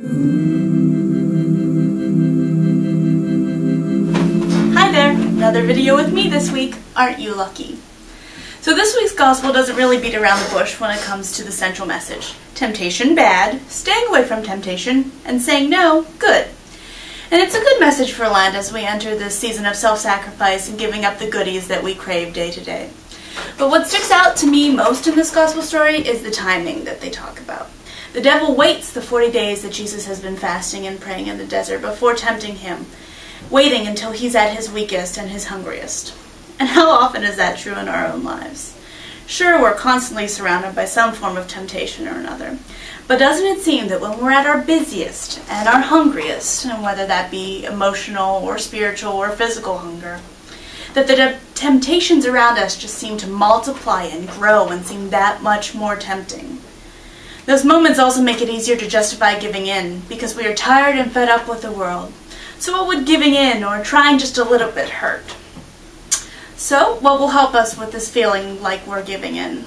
Hi there, another video with me this week. Aren't you lucky? So this week's gospel doesn't really beat around the bush when it comes to the central message. Temptation, bad. Staying away from temptation. And saying no, good. And it's a good message for Lent as we enter this season of self-sacrifice and giving up the goodies that we crave day to day. But what sticks out to me most in this gospel story is the timing that they talk about. The devil waits the 40 days that Jesus has been fasting and praying in the desert before tempting him, waiting until he's at his weakest and his hungriest. And how often is that true in our own lives? Sure, we're constantly surrounded by some form of temptation or another. But doesn't it seem that when we're at our busiest and our hungriest, and whether that be emotional or spiritual or physical hunger, that the temptations around us just seem to multiply and grow and seem that much more tempting? Those moments also make it easier to justify giving in because we are tired and fed up with the world. So what would giving in or trying just a little bit hurt? So what will help us with this feeling like we're giving in?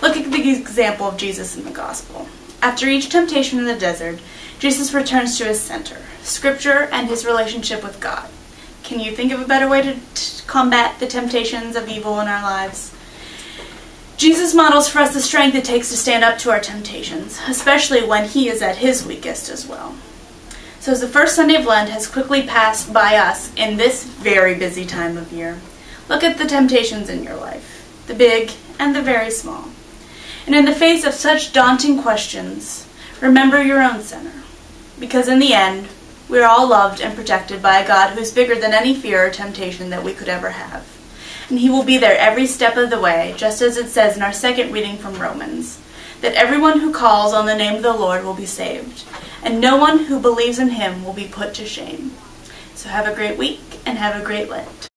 Look at the example of Jesus in the gospel. After each temptation in the desert, Jesus returns to his center, scripture and his relationship with God. Can you think of a better way to, combat the temptations of evil in our lives? Jesus models for us the strength it takes to stand up to our temptations, especially when he is at his weakest as well. So as the first Sunday of Lent has quickly passed by us in this very busy time of year, look at the temptations in your life, the big and the very small. And in the face of such daunting questions, remember your own center. Because in the end, we are all loved and protected by a God who is bigger than any fear or temptation that we could ever have and he will be there every step of the way, just as it says in our second reading from Romans, that everyone who calls on the name of the Lord will be saved, and no one who believes in him will be put to shame. So have a great week and have a great Lent.